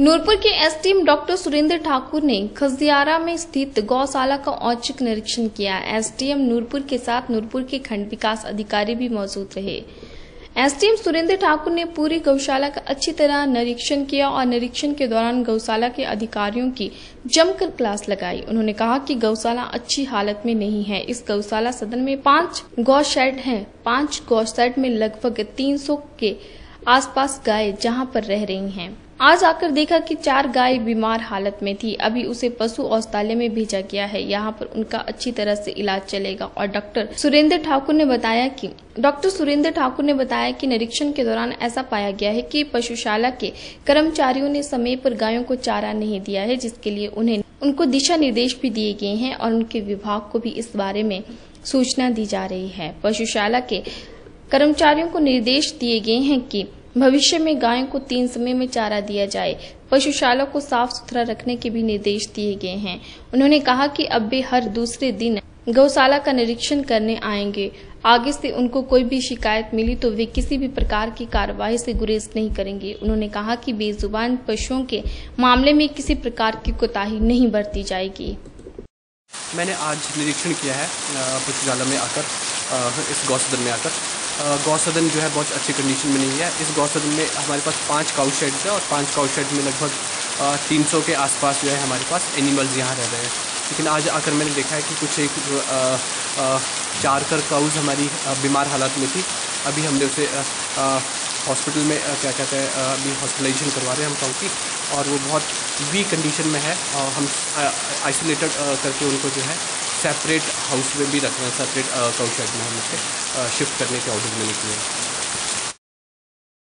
नूरपुर के SDM doctor Surendra Thakur ने खजियारा में स्थित गौशाला का औचक निरीक्षण किया। एसडीएम नूरपुर के साथ नूरपुर के खंड विकास अधिकारी भी मौजूद रहे। एसडीएम सुरेंद्र ठाकुर ने पूरी गौशाला का अच्छी तरह निरीक्षण किया और निरीक्षण के दौरान गौशाला के अधिकारियों की जमकर क्लास लगाई। उन्होंने कहा कि गौशाला अच्छी हालत में नहीं है। इस गौशाला सदन में पाँच गौ शेड हैं। पाँच गौ शेड में लगभग 300 के आसपास गाय जहाँ पर रह रही हैं। आज आकर देखा कि चार गाय बीमार हालत में थी। अभी उसे पशु औषधालय में भेजा गया है। यहाँ पर उनका अच्छी तरह से इलाज चलेगा। और डॉक्टर सुरेंद्र ठाकुर ने बताया कि, डॉक्टर सुरेंद्र ठाकुर ने बताया कि निरीक्षण के दौरान ऐसा पाया गया है कि पशुशाला के कर्मचारियों ने समय पर गायों को चारा नहीं दिया है, जिसके लिए उन्हें उनको दिशा निर्देश भी दिए गए हैं और उनके विभाग को भी इस बारे में सूचना दी जा रही है। पशुशाला के कर्मचारियों को निर्देश दिए गए हैं कि भविष्य में गायों को तीन समय में चारा दिया जाए। पशुशाला को साफ़ सुथरा रखने के भी निर्देश दिए गए हैं। उन्होंने कहा कि अब वे हर दूसरे दिन गौशाला का निरीक्षण करने आएँगे। आगे से उनको कोई भी शिकायत मिली तो वे किसी भी प्रकार की कार्रवाई से गुरेज नहीं करेंगे। उन्होंने कहा कि बेजुबान पशुओं के मामले में किसी प्रकार की कोताही नहीं बरती जाएगी। मैंने आज निरीक्षण किया है पशुशाला में आकर इस गौसदन में आकर। गौसदन जो है बहुत अच्छी कंडीशन में नहीं है। इस गौसदन में हमारे पास पाँच काउ शेड है और पाँच काउ शेड में लगभग तीन सौ के आसपास जो है हमारे पास एनिमल्स यहाँ रह रहे हैं। लेकिन आज आकर मैंने देखा है कि कुछ एक चार कर काउज हमारी बीमार हालत में थी। अभी हमने उसे हॉस्पिटल में क्या कहते हैं अभी हॉस्पिटलाइजेशन करवा रहे हैं हम काउ की और वो बहुत वीक कंडीशन में है हम आइसोलेटेड करके उनको जो है सेपरेट हाउस में भी रखना सेपरेट काउ शेड में हम उसे शिफ्ट करने के ऑर्डर मैंने हैं।